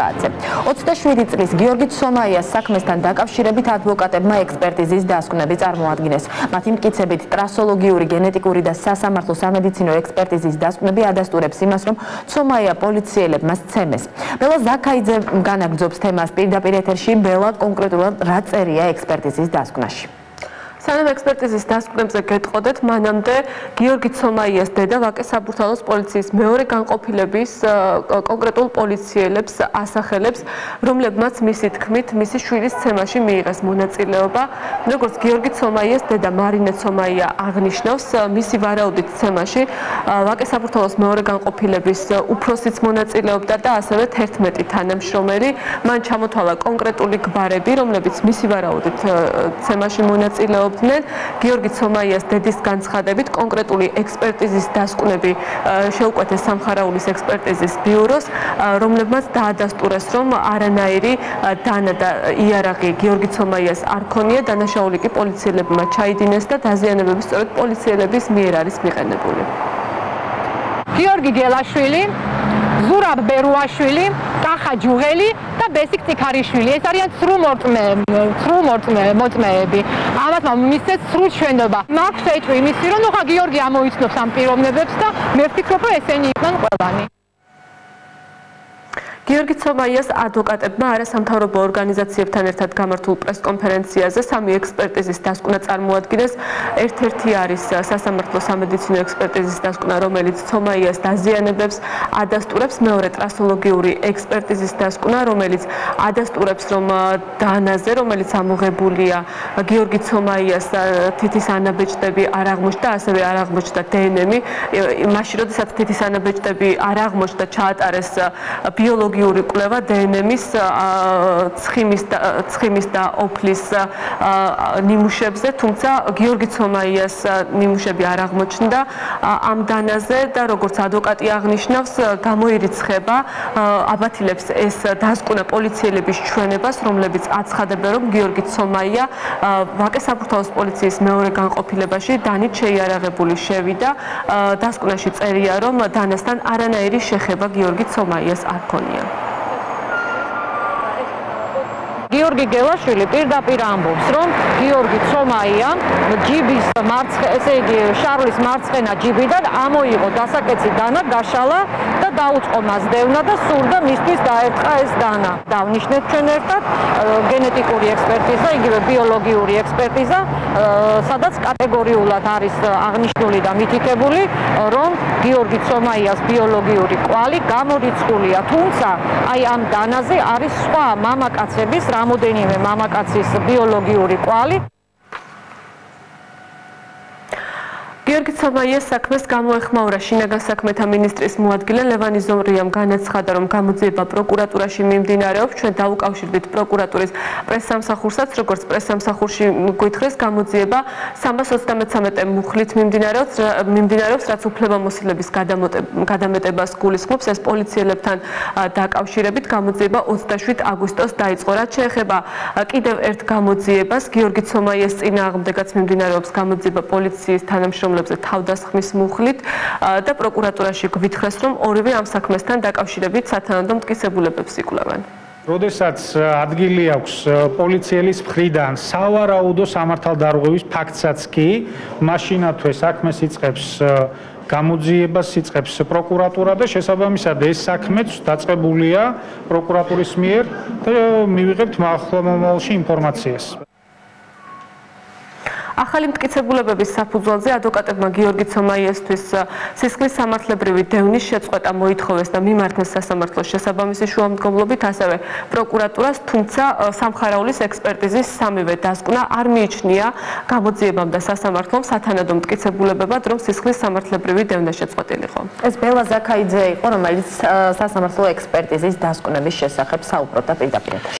27 წლის გიორგი ცომაიას საქმესთან დაკავშირებით ადვოკატებმა ექსპერტიზის დასკვნები წარმოადგინეს. მათი მტკიცებით ტრასოლოგიური, გენეტიკური და სასამართლო სამედიცინო ექსპერტიზის დასკვნები ადასტურებს იმას, რომ ცომაია პოლიციელებმა სცემეს. ბელა ზაქაიძე განაგრძობს თემას პირდაპირ ეთერში, ბელა კონკრეტულად რა წერია ექსპერტიზის დასკვნაში. სანამ ექსპერტიზის დასკვნებზე გეტყოდეთ, მანამდე გიორგი ცომაიას დედა ვაკე საბურთალოს პოლიციის მეორე განყოფილების კონკრეტულ პოლიციელებს ასახელებს, რომლებმაც მისი თქმით, მისი შვილის ცემაში მიიღეს მონაწილეობა. როგორც გიორგი ცომაიას დედა მარინე ცომაია აღნიშნავს, მისი ვარაუდით ცემაში ვაკე საბურთალოს მეორე განყოფილების უფროსიც მონაწილეობდა და ასევე 11 თანამშრომელი. მან ჩამოთვალა კონკრეტული გვარები, რომლებიც მისი ვარაუდით ცემაში მონაწილეობდა ვფიქრობდნენ გიორგი ცომაიას დედის განცხადებით კონკრეტული ექსპერტიზის დასკვნები შეუკვეთეს სამხარაულის ექსპერტიზის ბიუროს რომლებმაც დაადასტურეს რომ არანაირი დანა და იარაღი გიორგი ცომაიას არ ქონია. დანაშაული კი პოლიციელებმა ჩაიდინეს და დაზიანებები სწორედ პოლიციელების მიერ არის მიყენებული. გიორგი გელაშვილი ზურაბ ბერუაშვილი კახა ჯუღელი და ბესიკ ციქარიშვილი ეს არიან სრულ მორწმე სრულ მორწმე მოწმეები. ამათ მისცეს სრულ ჩვენობა. მაქვს ეჭვი იმისი რომ ხა გიორგი ამოიცნობს ამ პიროვნებებს და მე ვფიქრობ რომ ესენი იყვნენ ყველანი გიორგი ცომაიას ადვოკატებმა არასამთავრობო ორგანიზაციებთან ერთად გამართულ პრესკონფერენციაზე სამი ექსპერტიზის დასკვნა წარმოადგინეს. ერთ-ერთი არის სასამართლო სამედიცინო ექსპერტიზის დასკვნა, რომელიც ცომაიას დაზიანებებს ადასტურებს, მეორე ტრასოლოგიური ექსპერტიზის დასკვნა, რომელიც ადასტურებს, რომ დანაზე, რომელიც ამოღებულია გიორგი ცომაიას თითის ანაბეჭდები არ აღმოჩნდა, ასევე არ აღმოჩნდა დნმ. მაშინ როდესაც თითის ანაბეჭდები არ აღმოჩნდა, ჩაატარეს ბიოლოგი ბიოლოგიური კვლევა დნმ-ის ცხიმის ცხიმის და ოფლის ნიმუშებზე, თუმცა გიორგი ცომაიას ნიმუშები არ აღმოჩნდა ამ დანაზე და როგორც ადვოკატი აღნიშნავს, გამოირიცხება აბათილებს ეს დასკვნა პოლიციელების ჩვენებას, რომლებიც აცხადებენ, რომ გიორგი ცომაია ვაკე საფურთალოს პოლიციის მეორე განყოფილებაში დანით შეიარაღებული შევიდა. დასკვნაში წერია, რომ დანასთან არანაირი შეხება გიორგი ცომაიას არ ქონია. გიორგი გელაშვილი პირდაპირ ამბობს, რომ გიორგი ცომაია ჯიბის მარცხე, ესე იგი შარლის მარცხენა ჯიბიდან ამოიღო დასაკეცი დანა, გაშალა და დაუწყო მას დევნა და სურდა მისთვის დაერწყა ეს დანა. დავნიშნეთ ჩვენ ერთად გენეტიკური ექსპერტიზა, იგივე ბიოლოგიური ექსპერტიზა, სადაც კატეგორიულად არის აღნიშნული და მითითებული, რომ გიორგი ცომაიას ბიოლოგიური კვალი გამორიცხულია, თუმცა აი ამ დანაზე არის სხვა მამაკაცების რამოდენიმე მამაკაცის ბიოლოგიური კვალი გიორგი ცაბაიას საქმეს გამოეხმაურა შინაგან საქმეთა ministris მოადგილე ლევანი ზომრიამ განაცხადა რომ გამოძიება პროკურატურაში მიმდინარეობს ჩვენ დაუკავშირდით პროკურატურის პრესსამსახურსაც როგორც პრესსამსახურში გვითხრეს გამოძიება 333 მუხლით მიმდინარეობს მიმდინარეობს რაც უფლებამოსილების გადამეტებას გულისხმობს. ეს პოლიციელებთან დაკავშირებით გამოძიება 27 აგვისტოს დაიწყო რაც შეეხება კიდევ ერთ გამოძიებას. გიორგი ცომაიას წინააღმდეგაც მიმდინარეობს გამოძიება პოლიციის თანამშრომლებს ხელებზე თავდასხმის მუხლით და პროკურატურაში გვითხრეს, რომ ორივე ამ საქმესთან დაკავშირებით სათანადო მტკიცებულებებს იკვლევენ. როდესაც ადგილი აქვს პოლიციელის მხრიდან სავარაუდო სამართალდარღვევის ფაქტსაც კი, მაშინათვე საქმეს იწყებს გამოძიებას იწყებს პროკურატურა და შესაბამისად ეს საქმეც დაწყებულია პროკურატურის მიერ და მივიღებთ მართლა მომავალში ინფორმაციას. ახალი მტკიცებულებების საფუძველზე ადვოკატებმა გიორგი ცომაიესთვის სისხლის სამართლებრივი დევნის შეწყვეტა მოითხოვეს და მიმართეს სასამართლოს შესაბამისი შუამდგომლობით, ასევე პროკურატურას, თუმცა სამხარაულის ექსპერტიზის სამივე დასკვნა არ მიიჩნია გამოძიებამ და სასამართლომ სათანადო მტკიცებულებებად, რომ სისხლის სამართლებრივი დევნა შეწყვეტილიყო. ეს ბელა ზაქაიძე იყო, რომელიც სასამართლო ექსპერტიზის დასკვნების შესახებ საუბრობდა პირდაპირ.